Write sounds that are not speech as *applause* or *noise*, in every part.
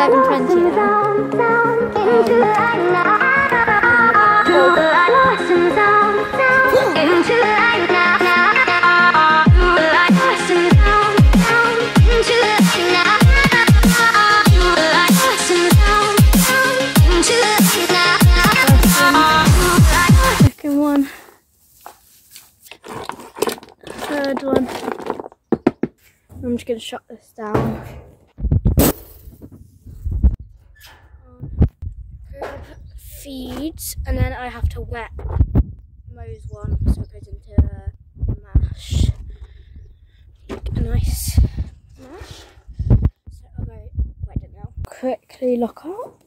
11.20. Second one. Third one. I'm just gonna shut this down. Grab feeds and then I have to wet Mo's one so it goes into a mash. Like a nice mash. So I'll go wet it now. Quickly lock up.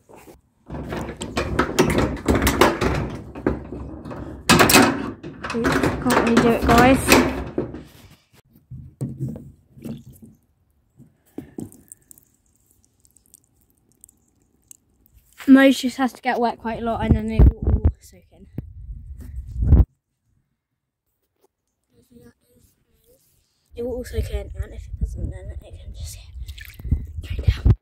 Can't really do it guys. Most just has to get wet quite a lot and then it will all soak in. It will all soak in and if it doesn't then it can just get drained out.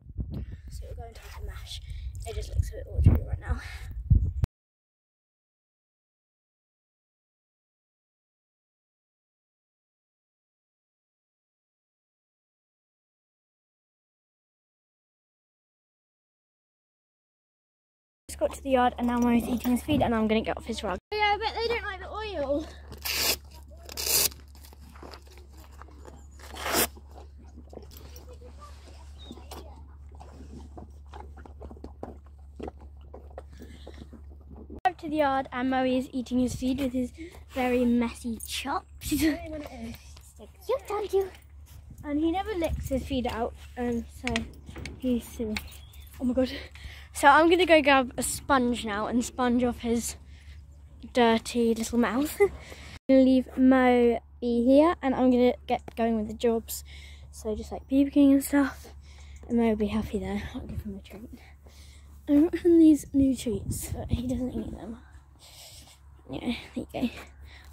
So it will go into a mash. It just looks a bit watery right now. Just got to the yard and now Mo's eating his feed and I'm gonna get off his rug. Yeah, I bet they don't like the oil. To the yard and Moe is eating his feed with his very messy chops. *laughs* *laughs* you don't you? And he never licks his feed out, um, so he's silly. Oh my god. So I'm gonna go grab a sponge now and sponge off his dirty little mouth. *laughs* I'm gonna leave Mo be here and I'm gonna get going with the jobs. So just like BBQing and stuff. And Mo will be happy there. I'll give him a treat. I brought him these new treats, but he doesn't eat them. Yeah, there you go.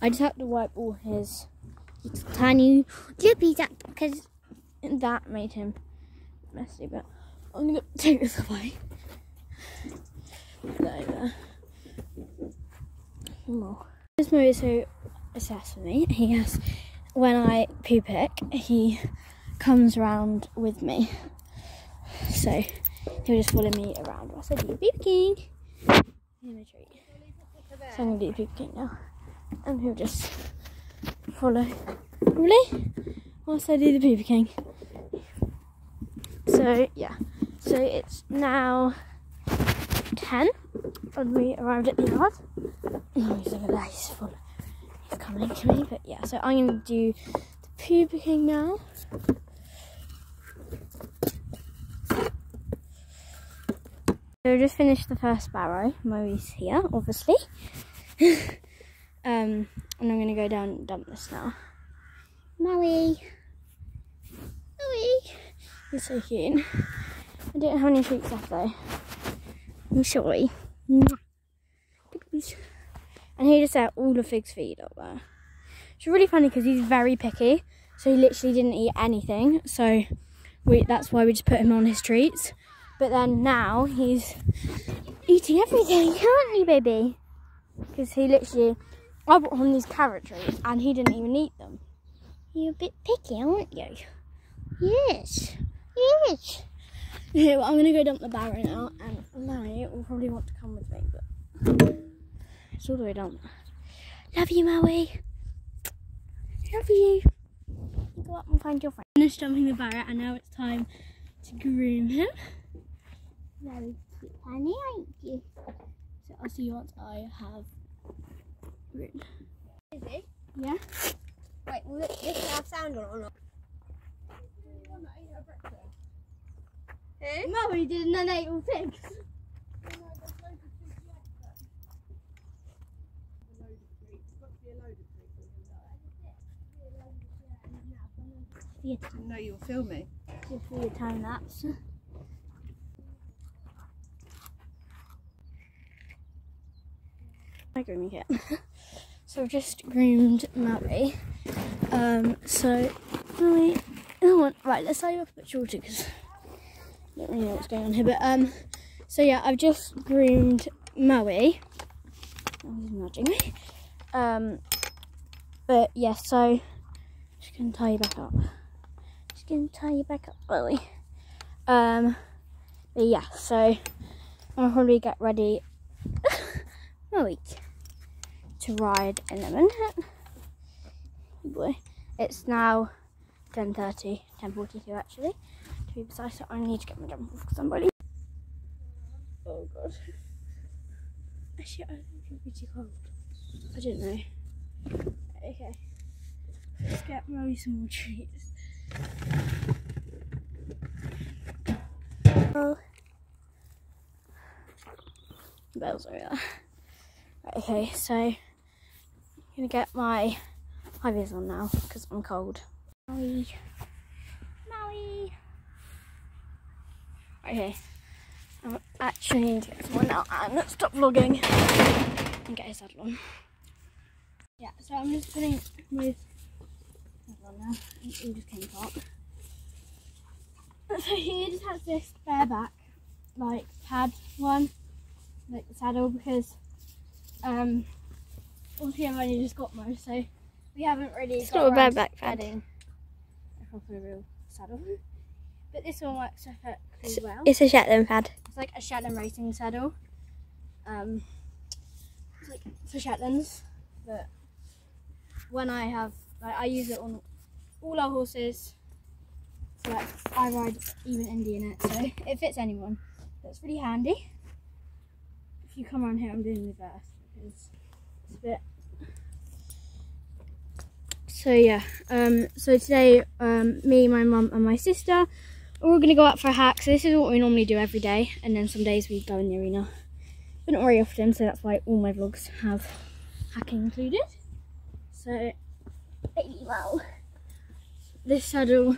I just have to wipe all his tiny lippies up because that made him messy, but I'm gonna take this away. Over. More. This so obsessed with me. He has, when I poo pick, he comes around with me. So he'll just follow me around whilst I do poo king. So I'm gonna do poo king now. And he'll just follow. Really? Whilst I do the poo king. So yeah. So it's now 10 and we arrived at the yard. Oh, he's over there, he's full. He's coming to me, but yeah, so I'm going to do the poo picking now. So we just finished the first barrow. Moe's here, obviously. *laughs* um, and I'm going to go down and dump this now. Moe! Moe! He's so cute. I don't have any treats left though. I'm sorry. And he just ate all of Fig's feed up there. It's really funny because he's very picky. So he literally didn't eat anything. So we, that's why we just put him on his treats. But then now he's eating everything, *laughs* can't he, baby? Because he literally, I brought him these carrot treats and he didn't even eat them. You're a bit picky, aren't you? Yes. Yes. Okay, well, I'm gonna go dump the barrow now, and Larry will probably want to come with me, but it's all the way down. Love you, Maui. Love you. Go up and find your friend. Finished dumping the barrow, and now it's time to groom him. Very cute, honey, aren't you? So I'll see you once I have groomed. Is it? Yeah. Wait, will it, this have sound on or not? Eh? Maui did an all pigs. No, you were filming. Just for your time lapse. My grooming kit. so I've just groomed Maui. Um, so Maui, oh, right, let's start you off a bit shorter because don't really know what's going on here, but um, so yeah, I've just groomed Moe. Oh, he's nudging me. Um, but yeah, so just gonna tie you back up. Just gonna tie you back up, Willie. Um, but yeah, so I'll probably get ready *laughs* Moe to ride in a minute. Boy, it's now 10.30, 10.42 actually, to be precise, I need to get my jumper off because I'm. Oh god. Actually, I don't think it'll be too cold. I don't know. Okay. Let's get Moe some more treats. Oh. Bells over there. Right, okay, so I'm gonna get my high vis on now because I'm cold. Maui. Maui. Okay. I'm actually need to get someone out and stop vlogging and get his saddle on. Yeah, so I'm just putting my saddle on now. It just came apart. *laughs* So he just has this bare back, like pad one, like the saddle, because um, obviously I've only just got most, so we haven't really It's got not a around to bareback pad. adding a proper real saddle. But this one works perfectly well. It's a Shetland pad. It's like a Shetland racing saddle. Um, it's like for Shetlands, but when I have, like, I use it on all our horses. So like, I ride even Indy in it, so *laughs* it fits anyone. That's really handy. If you come around here, I'm doing reverse because it's a bit. So yeah, um, so today, um, me, my mum, and my sister we're going to go out for a hack. So this is what we normally do every day. And then some days we go in the arena. But not very often, so that's why all my vlogs have hacking included. So, well, this saddle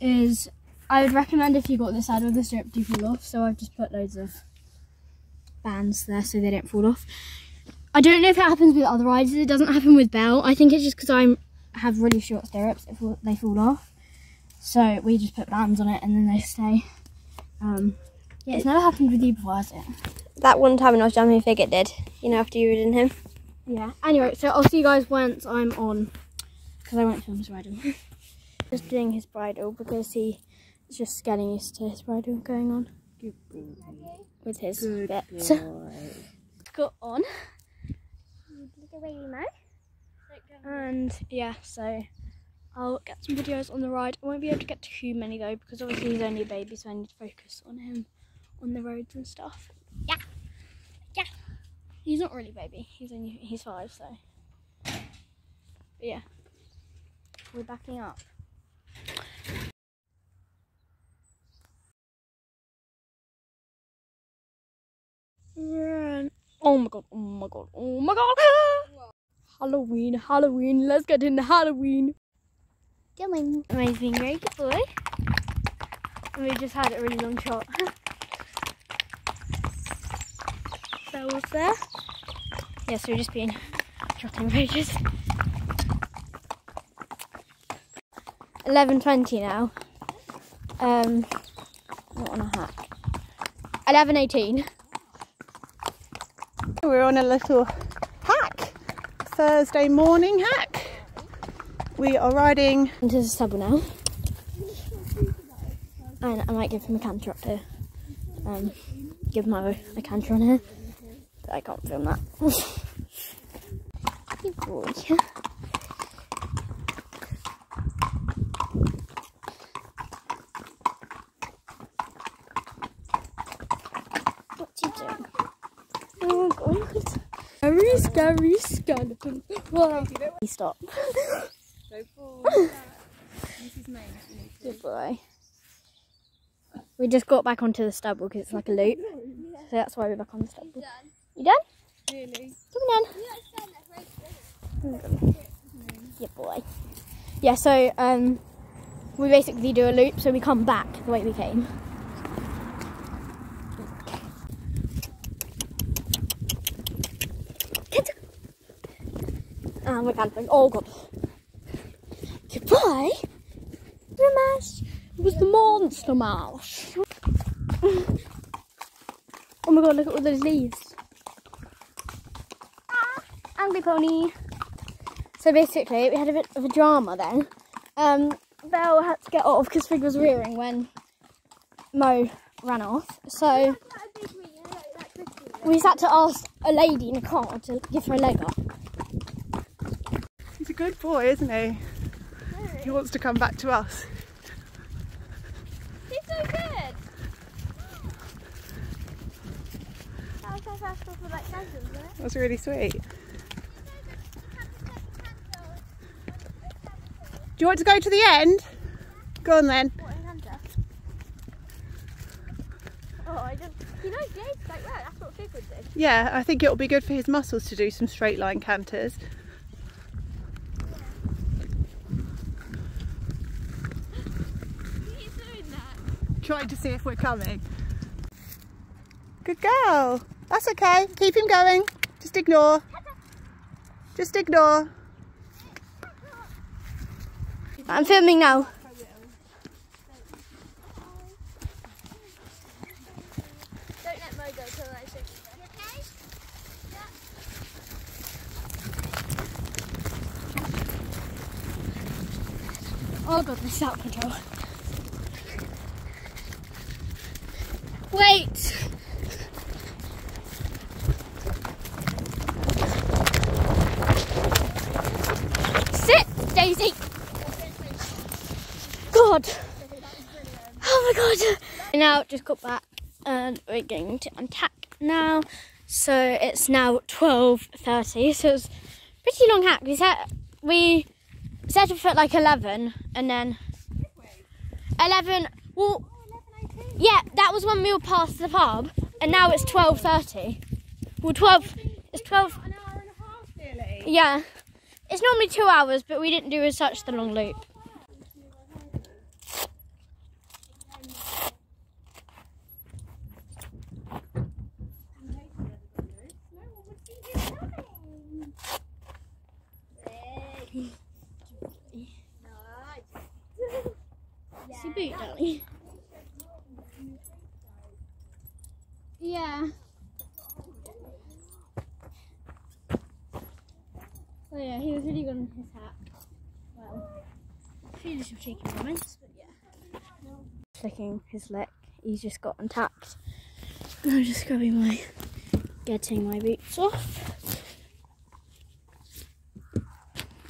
is, I would recommend if you got this saddle, the strip do fall off. So I've just put loads of bands there so they don't fall off. I don't know if it happens with other riders. It doesn't happen with Belle. I think it's just because I have really short stirrups. If they fall off. So we just put bands on it and then they stay. Um, yeah, it's never happened with you before, has it? That one time when I was jumping fig it did. You know, after you ridden him. Yeah. Anyway, so I'll see you guys once I'm on, because I won't film his riding. just doing his bridle because he is just getting used to his bridle going on. Good boy. With his Good bits. *laughs* Got on. And yeah, so I'll get some videos on the ride. I won't be able to get too many though because obviously he's only a baby, so I need to focus on him on the roads and stuff. Yeah, yeah. He's not really a baby. He's only he's five, so. But yeah, we're backing up. Run. Oh my god, oh my god, oh my god! *laughs* Halloween, Halloween, let's get into Halloween. Coming. Amazing, very good boy. And we just had a really long shot. *laughs* so was there. Yes, we're just being trotting rages. 11.20 now. Um, not on a hack. 11.18. We're on a little hack, Thursday morning hack. We are riding. Into the stubble now. And I might give him a canter up here. Um, give Mo a canter on here. But I can't film that. *laughs* Good boy. Oh god. Scary, scary skeleton. Whoa. Stop. *laughs* Good boy. We just got back onto the stubble because it's like a loop. So that's why we're back on the stubble. You done? Really? Come on. Yeah, boy. Yeah, so um, we basically do a loop, so we come back the way we came. And Ah, we're camping. Oh god. Goodbye. Ramash. It was the monster mouse. Oh my god, look at all those leaves. Ah, angry pony. So basically, we had a bit of a drama then. Um, Belle had to get off because Fig was rearing when Mo ran off. So we just had to ask a lady in a car to give her a leg up. He's a good boy, isn't he? He wants to come back to us. He's so good. That was our first like canters, wasn't? That's really sweet. Do you want to go to the end? Go on then. What? Oh, I just. You know, Jade's like that. That's what Fig would do. Yeah, I think it'll be good for his muscles to do some straight line canters. He's doing that. Trying to see if we're coming. Good girl. That's okay. Keep him going. Just ignore. Just ignore. I'm filming now. Don't let Mo go till I show you. Okay? Oh god, this is out of control. Wait! Sit, Daisy! God! Oh my god! Now just got back and we're going to untack now. So it's now 12.30, so it's pretty long hack. We set, we set up at like 11 and then 11 well yeah that was when we were past the pub and now it's 12.30 well 12 it's 12 An hour and a half nearly. yeah. It's normally two hours but we didn't do as such the long loop It's your boot, darling. Yeah. So yeah, he was really good on his hat. Well, little cheeky moments, but yeah. Flicking his leg, he's just got untacked. I'm just grabbing my, getting my boots off.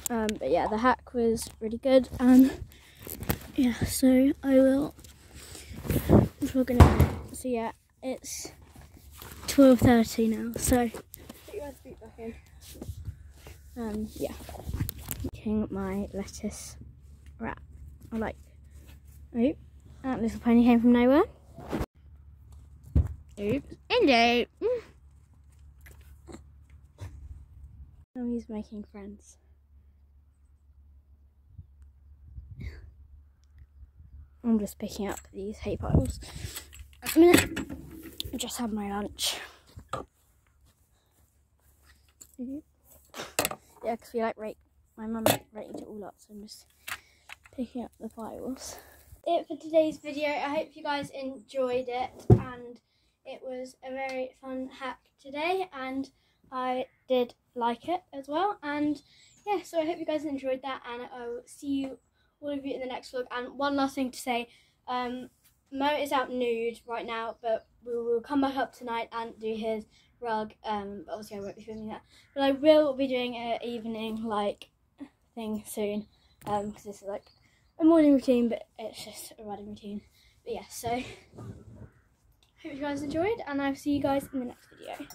Um, but yeah, the hack was really good. Um, yeah, so I will in. So yeah, it's twelve thirty now. So um, yeah, making my lettuce wrap. I like. Oop, that little pony came from nowhere. Oops, And Mm. Now he's making friends. I'm just picking up these hay piles. Minute. I just had my lunch. Mhm. Yeah, because we like rate. My mum rated it all up, so I'm just picking up the files. It for today's video. I hope you guys enjoyed it, and it was a very fun hack today, and I did like it as well. And yeah, so I hope you guys enjoyed that, and I will see you all of you in the next vlog. And one last thing to say, um, Mo is out nude right now, but we will come back up tonight and do his rug. Um, obviously I won't be filming that, but I will be doing an evening like thing soon. Um, because this is like a morning routine, but it's just a riding routine. But yeah, so hope you guys enjoyed, and I'll see you guys in the next video.